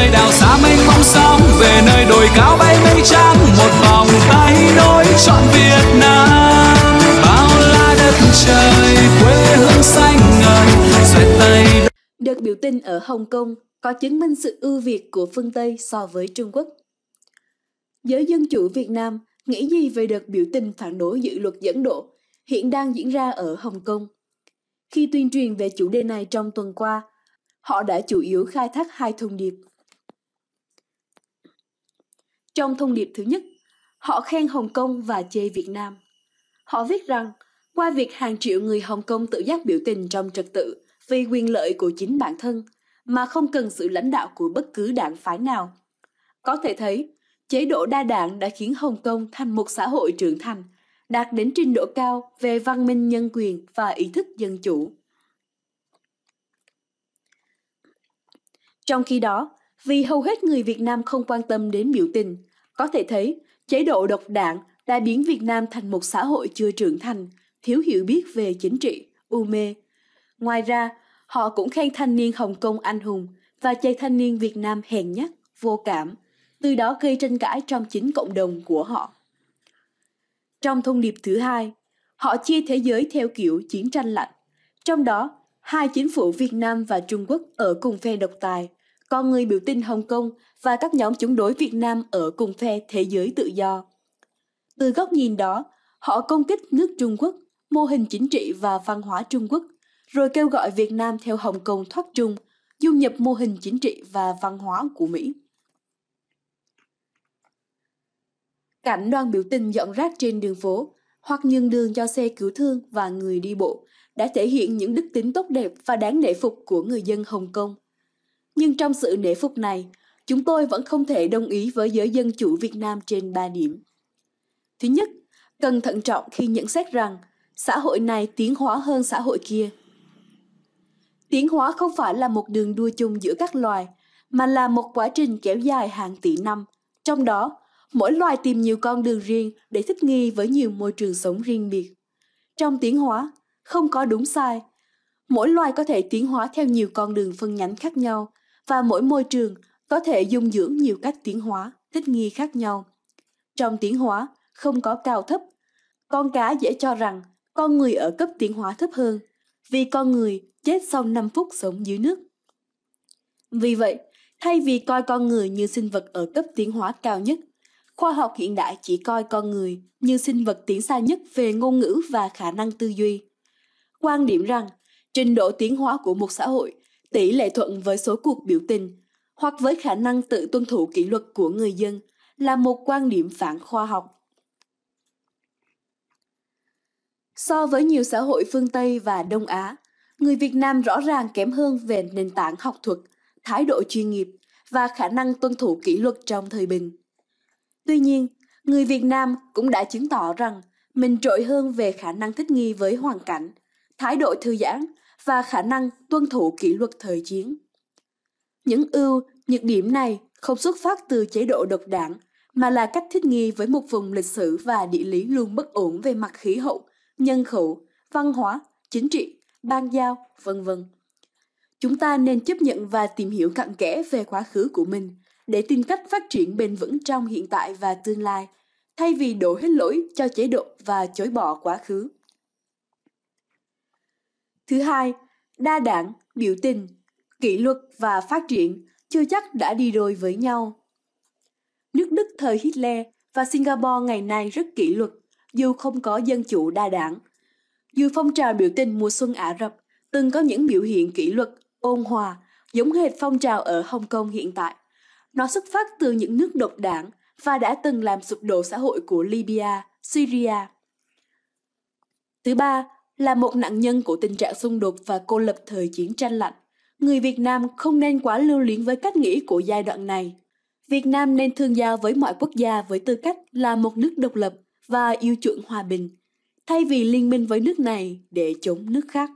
nơi đảo xa mênh mông sóng về nơi đồi cao bay mây trắng một vòng tay nối trọn Việt Nam bao la đất trời quê hương xanh ngời xoay tay Đợt biểu tình ở Hồng Kông có chứng minh sự ưu việt của phương Tây so với Trung Quốc. Giới dân chủ Việt Nam nghĩ gì về đợt biểu tình phản đối dự luật dẫn độ hiện đang diễn ra ở Hồng Kông? Khi tuyên truyền về chủ đề này trong tuần qua, họ đã chủ yếu khai thác hai thông điệp. Trong thông điệp thứ nhất, họ khen Hồng Kông và chê Việt Nam. Họ viết rằng, qua việc hàng triệu người Hồng Kông tự giác biểu tình trong trật tự vì quyền lợi của chính bản thân, mà không cần sự lãnh đạo của bất cứ đảng phái nào. Có thể thấy, chế độ đa đảng đã khiến Hồng Kông thành một xã hội trưởng thành, đạt đến trình độ cao về văn minh nhân quyền và ý thức dân chủ. Trong khi đó, vì hầu hết người Việt Nam không quan tâm đến biểu tình, có thể thấy chế độ độc đảng đã biến Việt Nam thành một xã hội chưa trưởng thành, thiếu hiểu biết về chính trị, u mê. Ngoài ra, họ cũng khen thanh niên Hồng Kông anh hùng và chê thanh niên Việt Nam hèn nhát, vô cảm, từ đó gây tranh cãi trong chính cộng đồng của họ. Trong thông điệp thứ hai, họ chia thế giới theo kiểu chiến tranh lạnh. Trong đó, hai chính phủ Việt Nam và Trung Quốc ở cùng phe độc tài, con người biểu tình Hồng Kông và các nhóm chống đối Việt Nam ở cùng phe thế giới tự do. Từ góc nhìn đó, họ công kích nước Trung Quốc, mô hình chính trị và văn hóa Trung Quốc, rồi kêu gọi Việt Nam theo Hồng Kông thoát Trung, du nhập mô hình chính trị và văn hóa của Mỹ. Cảnh đoàn biểu tình dọn rác trên đường phố hoặc nhường đường cho xe cứu thương và người đi bộ đã thể hiện những đức tính tốt đẹp và đáng nể phục của người dân Hồng Kông. Nhưng trong sự nể phục này, chúng tôi vẫn không thể đồng ý với giới dân chủ Việt Nam trên 3 điểm. Thứ nhất, cần thận trọng khi nhận xét rằng xã hội này tiến hóa hơn xã hội kia. Tiến hóa không phải là một đường đua chung giữa các loài, mà là một quá trình kéo dài hàng tỷ năm. Trong đó, mỗi loài tìm nhiều con đường riêng để thích nghi với nhiều môi trường sống riêng biệt. Trong tiến hóa, không có đúng sai. Mỗi loài có thể tiến hóa theo nhiều con đường phân nhánh khác nhau và mỗi môi trường có thể dung dưỡng nhiều cách tiến hóa, thích nghi khác nhau. Trong tiến hóa, không có cao thấp. Con cá dễ cho rằng con người ở cấp tiến hóa thấp hơn, vì con người chết sau 5 phút sống dưới nước. Vì vậy, thay vì coi con người như sinh vật ở cấp tiến hóa cao nhất, khoa học hiện đại chỉ coi con người như sinh vật tiến xa nhất về ngôn ngữ và khả năng tư duy. Quan điểm rằng, trình độ tiến hóa của một xã hội tỷ lệ thuận với số cuộc biểu tình hoặc với khả năng tự tuân thủ kỷ luật của người dân là một quan điểm phản khoa học. So với nhiều xã hội phương Tây và Đông Á, người Việt Nam rõ ràng kém hơn về nền tảng học thuật, thái độ chuyên nghiệp và khả năng tuân thủ kỷ luật trong thời bình. Tuy nhiên, người Việt Nam cũng đã chứng tỏ rằng mình trội hơn về khả năng thích nghi với hoàn cảnh, thái độ thư giãn và khả năng tuân thủ kỷ luật thời chiến. Những ưu, nhược điểm này không xuất phát từ chế độ độc đảng, mà là cách thích nghi với một vùng lịch sử và địa lý luôn bất ổn về mặt khí hậu, nhân khẩu, văn hóa, chính trị, ban giao, vân vân. Chúng ta nên chấp nhận và tìm hiểu cặn kẽ về quá khứ của mình để tìm cách phát triển bền vững trong hiện tại và tương lai, thay vì đổ hết lỗi cho chế độ và chối bỏ quá khứ. Thứ hai, đa đảng, biểu tình, kỷ luật và phát triển chưa chắc đã đi đôi với nhau. Nước Đức thời Hitler và Singapore ngày nay rất kỷ luật, dù không có dân chủ đa đảng. Dù phong trào biểu tình mùa xuân Ả Rập từng có những biểu hiện kỷ luật, ôn hòa, giống hệt phong trào ở Hồng Kông hiện tại. Nó xuất phát từ những nước độc đảng và đã từng làm sụp đổ xã hội của Libya, Syria. Thứ ba là một nạn nhân của tình trạng xung đột và cô lập thời chiến tranh lạnh. Người Việt Nam không nên quá lưu luyến với cách nghĩ của giai đoạn này. Việt Nam nên thương giao với mọi quốc gia với tư cách là một nước độc lập và yêu chuộng hòa bình, thay vì liên minh với nước này để chống nước khác.